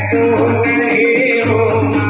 तो रहते हो।